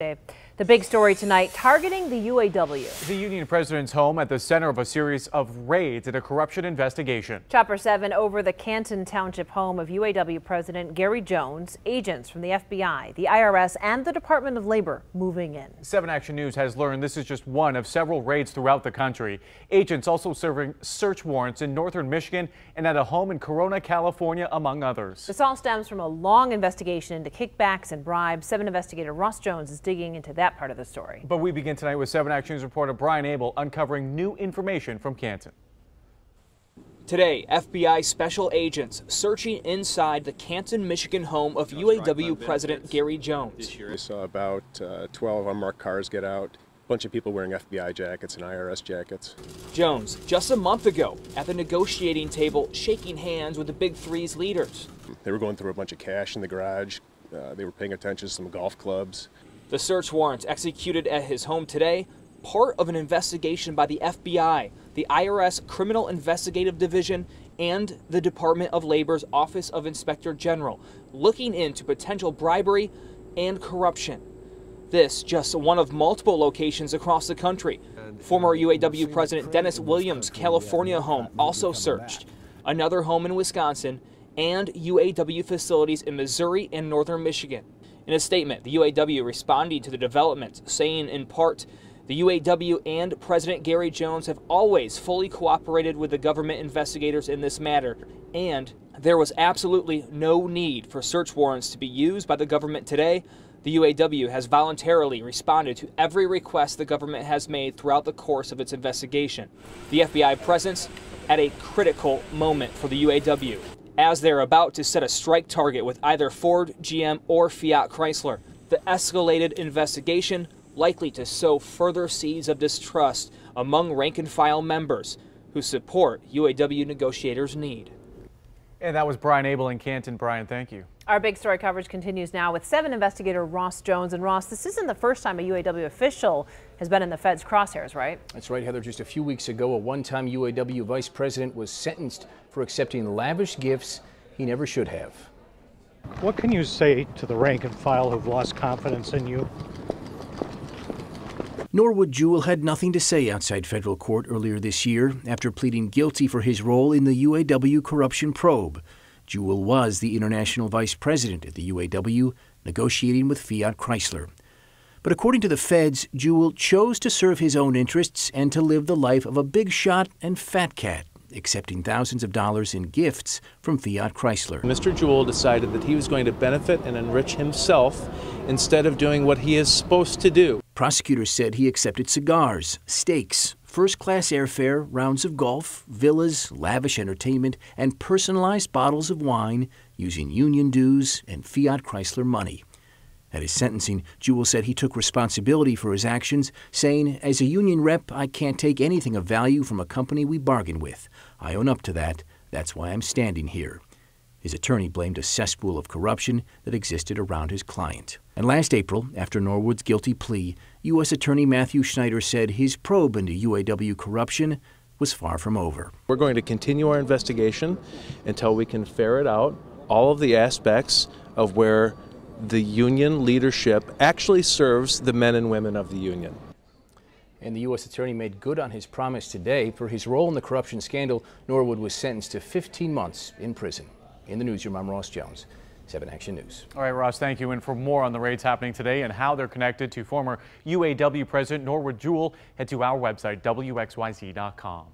day. The big story tonight, targeting the UAW. The union president's home at the center of a series of raids and a corruption investigation. Chopper 7 over the Canton Township home of UAW President Gary Jones. Agents from the FBI, the IRS, and the Department of Labor moving in. 7 Action News has learned this is just one of several raids throughout the country. Agents also serving search warrants in northern Michigan and at a home in Corona, California, among others. This all stems from a long investigation into kickbacks and bribes. 7 investigator Ross Jones is digging into that part of the story. But we begin tonight with 7 Action News reporter Brian Abel uncovering new information from Canton. Today, FBI special agents searching inside the Canton, Michigan home of UAW President Gary Jones. We saw about uh, 12 unmarked cars get out, a bunch of people wearing FBI jackets and IRS jackets. Jones, just a month ago, at the negotiating table, shaking hands with the Big Three's leaders. They were going through a bunch of cash in the garage. Uh, they were paying attention to some golf clubs. The search warrants executed at his home today, part of an investigation by the FBI, the IRS Criminal Investigative Division, and the Department of Labor's Office of Inspector General, looking into potential bribery and corruption. This just one of multiple locations across the country. Former UAW President Dennis Williams' California home also searched. Another home in Wisconsin and UAW facilities in Missouri and northern Michigan. In a statement, the UAW responding to the developments, saying in part, the UAW and President Gary Jones have always fully cooperated with the government investigators in this matter, and there was absolutely no need for search warrants to be used by the government today. The UAW has voluntarily responded to every request the government has made throughout the course of its investigation. The FBI presence at a critical moment for the UAW as they're about to set a strike target with either Ford, GM, or Fiat Chrysler. The escalated investigation likely to sow further seeds of distrust among rank and file members who support UAW negotiators' need. And that was Brian Abel in Canton. Brian, thank you. Our big story coverage continues now with 7 investigator Ross Jones. And Ross, this isn't the first time a UAW official has been in the Fed's crosshairs, right? That's right, Heather. Just a few weeks ago, a one-time UAW vice president was sentenced for accepting lavish gifts he never should have. What can you say to the rank and file who've lost confidence in you? Norwood Jewell had nothing to say outside federal court earlier this year after pleading guilty for his role in the UAW corruption probe. Jewell was the international vice president at the UAW, negotiating with Fiat Chrysler. But according to the feds, Jewell chose to serve his own interests and to live the life of a big shot and fat cat accepting thousands of dollars in gifts from Fiat Chrysler. Mr. Jewell decided that he was going to benefit and enrich himself instead of doing what he is supposed to do. Prosecutors said he accepted cigars, steaks, first class airfare, rounds of golf, villas, lavish entertainment, and personalized bottles of wine using union dues and Fiat Chrysler money. At his sentencing, Jewell said he took responsibility for his actions, saying, As a union rep, I can't take anything of value from a company we bargain with. I own up to that. That's why I'm standing here. His attorney blamed a cesspool of corruption that existed around his client. And last April, after Norwood's guilty plea, U.S. Attorney Matthew Schneider said his probe into UAW corruption was far from over. We're going to continue our investigation until we can ferret out all of the aspects of where the union leadership actually serves the men and women of the union. And the U.S. Attorney made good on his promise today. For his role in the corruption scandal, Norwood was sentenced to 15 months in prison. In the newsroom, I'm Ross Jones. 7 Action News. All right, Ross, thank you. And for more on the raids happening today and how they're connected to former UAW President Norwood Jewell, head to our website, WXYZ.com.